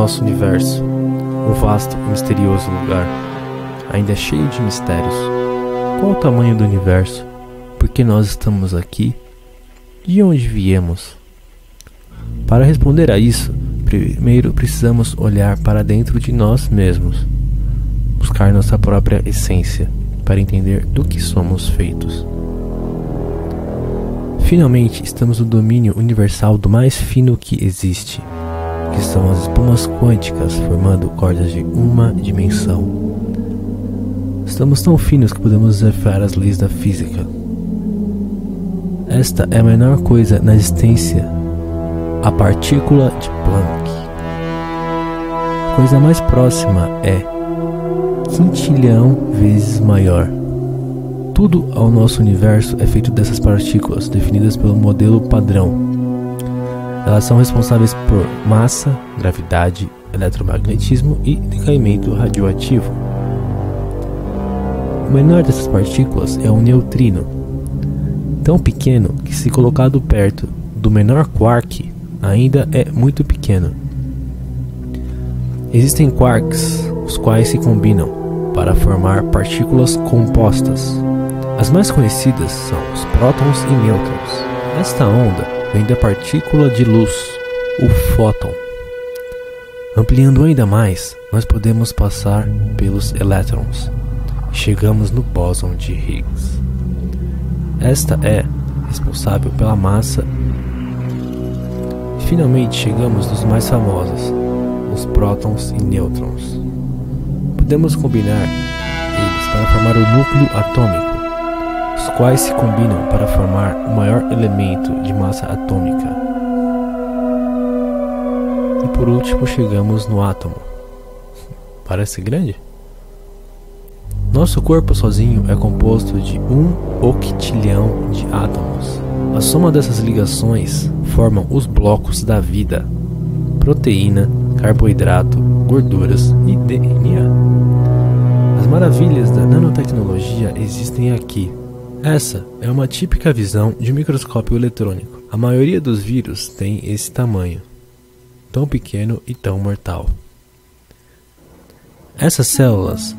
nosso universo, um vasto e misterioso lugar, ainda cheio de mistérios. Qual o tamanho do universo? Por que nós estamos aqui? De onde viemos? Para responder a isso, primeiro precisamos olhar para dentro de nós mesmos, buscar nossa própria essência para entender do que somos feitos. Finalmente, estamos no domínio universal do mais fino que existe, que são as espumas quânticas formando cordas de uma dimensão. Estamos tão finos que podemos desafiar as leis da física. Esta é a menor coisa na existência, a partícula de Planck. A coisa mais próxima é quintilhão vezes maior. Tudo ao nosso universo é feito dessas partículas, definidas pelo modelo padrão. Elas são responsáveis por massa, gravidade, eletromagnetismo e decaimento radioativo. O menor dessas partículas é um neutrino, tão pequeno que, se colocado perto do menor quark, ainda é muito pequeno. Existem quarks, os quais se combinam para formar partículas compostas. As mais conhecidas são os prótons e nêutrons. Esta onda vem da partícula de luz, o fóton. Ampliando ainda mais, nós podemos passar pelos elétrons. Chegamos no bóson de Higgs. Esta é responsável pela massa. Finalmente chegamos nos mais famosos, os prótons e nêutrons. Podemos combinar eles para formar o núcleo atômico quais se combinam para formar o maior elemento de massa atômica. E por último chegamos no átomo. Parece grande? Nosso corpo sozinho é composto de um octilhão de átomos. A soma dessas ligações formam os blocos da vida: proteína, carboidrato, gorduras e DNA. As maravilhas da nanotecnologia existem aqui, essa é uma típica visão de microscópio eletrônico. A maioria dos vírus tem esse tamanho, tão pequeno e tão mortal. Essas células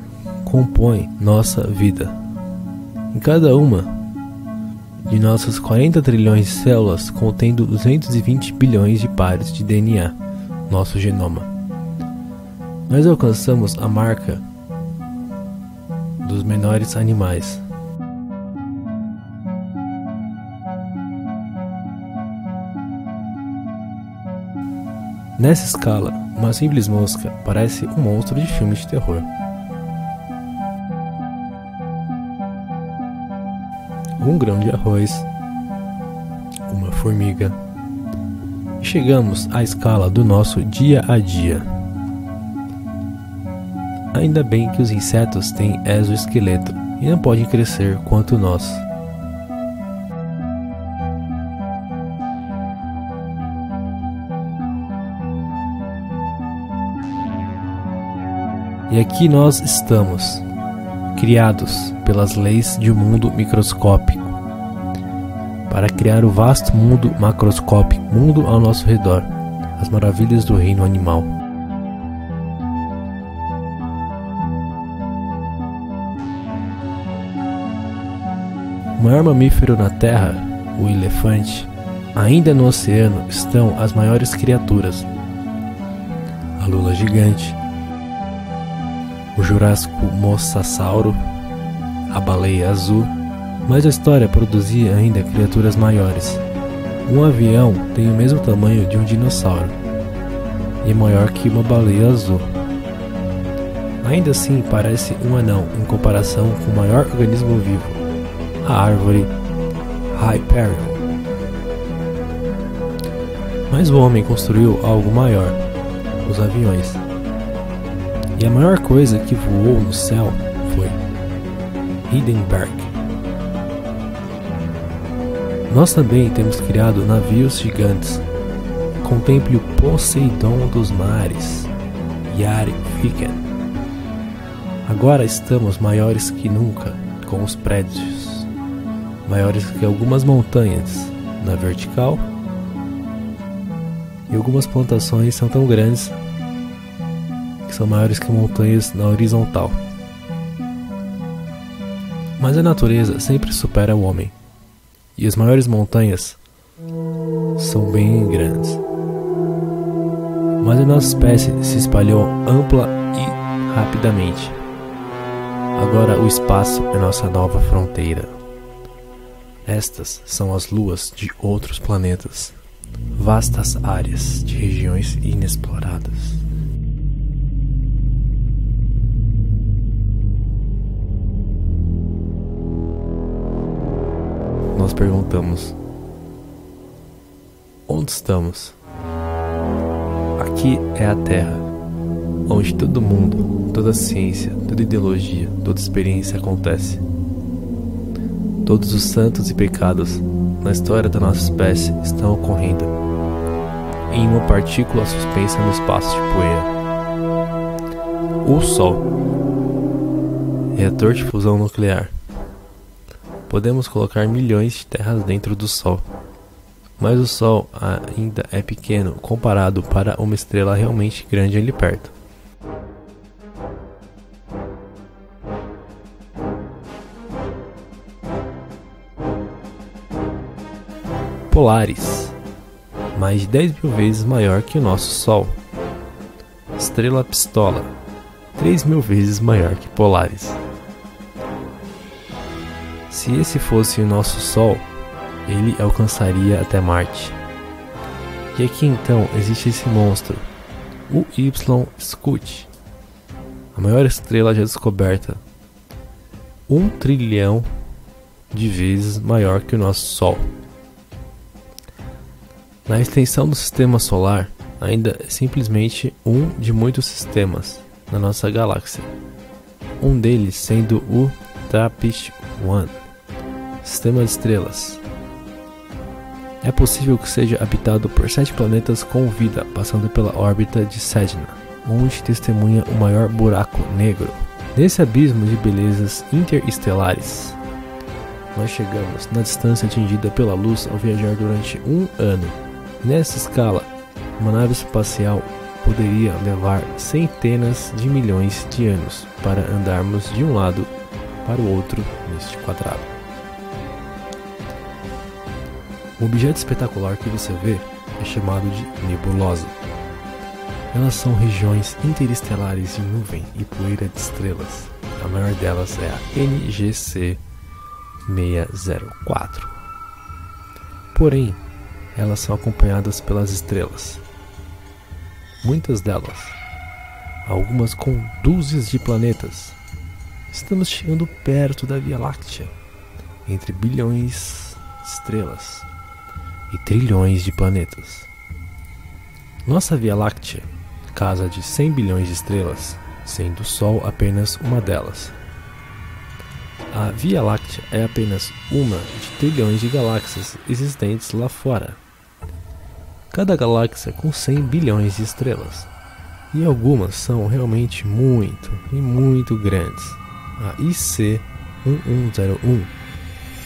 compõem nossa vida. Em cada uma de nossas 40 trilhões de células contendo 220 bilhões de pares de DNA, nosso genoma. Nós alcançamos a marca dos menores animais. Nessa escala, uma simples mosca parece um monstro de filme de terror. Um grão de arroz, uma formiga. Chegamos à escala do nosso dia a dia. Ainda bem que os insetos têm exoesqueleto e não podem crescer quanto nós. E aqui nós estamos, criados pelas leis de um mundo microscópico, para criar o vasto mundo macroscópico, mundo ao nosso redor, as maravilhas do reino animal. O maior mamífero na Terra, o elefante, ainda no oceano estão as maiores criaturas: a lula gigante, o Jurássico Mosasauro, a baleia azul, mas a história produzia ainda criaturas maiores. Um avião tem o mesmo tamanho de um dinossauro e é maior que uma baleia azul. Ainda assim, parece um anão em comparação com o maior organismo vivo, a árvore Hyperion. Mas o homem construiu algo maior, os aviões. E a maior coisa que voou no céu foi Hindenburg. Nós também temos criado navios gigantes. Contemple o Poseidon dos mares, Yari. Agora estamos maiores que nunca com os prédios, maiores que algumas montanhas na vertical, e algumas plantações são tão grandes que são maiores que montanhas na horizontal. Mas a natureza sempre supera o homem, e as maiores montanhas são bem grandes. Mas a nossa espécie se espalhou ampla e rapidamente. Agora o espaço é nossa nova fronteira. Estas são as luas de outros planetas, vastas áreas de regiões inexploradas. Nós perguntamos: Onde estamos? Aqui é a Terra, onde todo mundo, toda ciência, toda ideologia, toda experiência acontece. Todos os santos e pecados na história da nossa espécie estão ocorrendo em uma partícula suspensa no espaço de poeira. O Sol, reator de fusão nuclear. Podemos colocar milhões de terras dentro do Sol, mas o Sol ainda é pequeno comparado para uma estrela realmente grande ali perto. Polaris, mais de 10 mil vezes maior que o nosso Sol. Estrela Pistola, 3 mil vezes maior que Polaris. Se esse fosse o nosso Sol, ele alcançaria até Marte. E aqui então existe esse monstro, o Y Scout, a maior estrela já descoberta, um trilhão de vezes maior que o nosso Sol. Na extensão do sistema solar, ainda é simplesmente um de muitos sistemas na nossa galáxia. Um deles sendo o TRAPPIST-1, sistema de estrelas. É possível que seja habitado por sete planetas com vida passando pela órbita de Sedna, onde testemunha o maior buraco negro. Nesse abismo de belezas interestelares, nós chegamos na distância atingida pela luz ao viajar durante um ano Nessa escala, uma nave espacial poderia levar centenas de milhões de anos para andarmos de um lado para o outro neste quadrado. O objeto espetacular que você vê é chamado de nebulosa. Elas são regiões interestelares de nuvem e poeira de estrelas. A maior delas é a NGC 604. Porém, elas são acompanhadas pelas estrelas. Muitas delas, algumas com dúzias de planetas. Estamos chegando perto da Via Láctea, entre bilhões de estrelas e trilhões de planetas. Nossa Via Láctea, casa de 100 bilhões de estrelas, sendo o Sol apenas uma delas. A Via Láctea é apenas uma de trilhões de galáxias existentes lá fora. Cada galáxia com 100 bilhões de estrelas. E algumas são realmente muito e muito grandes. A IC 1101,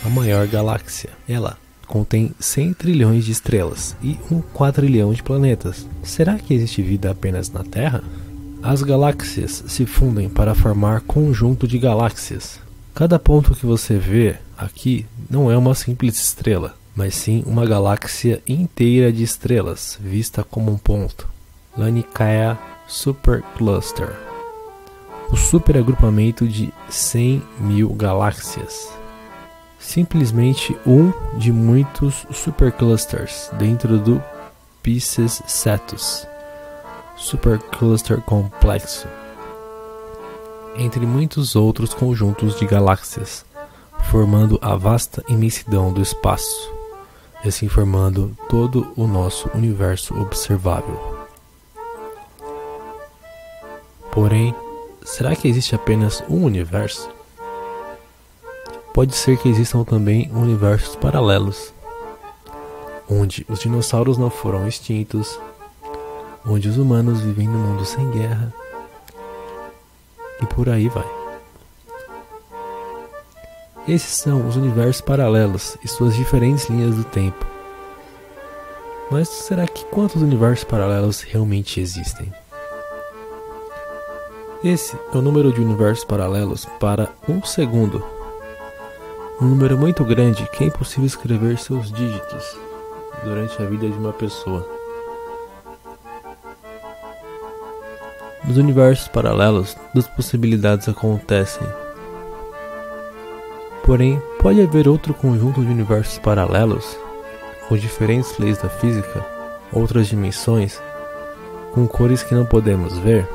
a maior galáxia, ela contém 100 trilhões de estrelas e um quadrilhão de planetas. Será que existe vida apenas na Terra? As galáxias se fundem para formar conjunto de galáxias, Cada ponto que você vê aqui não é uma simples estrela, mas sim uma galáxia inteira de estrelas, vista como um ponto. Laniakea Supercluster o superagrupamento de 100 mil galáxias. Simplesmente um de muitos superclusters dentro do Pisces Cetus, supercluster complexo entre muitos outros conjuntos de galáxias, formando a vasta imensidão do espaço, e assim formando todo o nosso universo observável. Porém, será que existe apenas um universo? Pode ser que existam também universos paralelos, onde os dinossauros não foram extintos, onde os humanos vivem no mundo sem guerra e por aí vai. Esses são os universos paralelos e suas diferentes linhas do tempo. Mas será que quantos universos paralelos realmente existem? Esse é o número de universos paralelos para um segundo. Um número muito grande que é impossível escrever seus dígitos durante a vida de uma pessoa. Nos universos paralelos, duas possibilidades acontecem. Porém, pode haver outro conjunto de universos paralelos, com diferentes leis da física, outras dimensões, com cores que não podemos ver?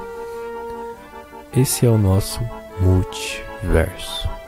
Esse é o nosso multiverso.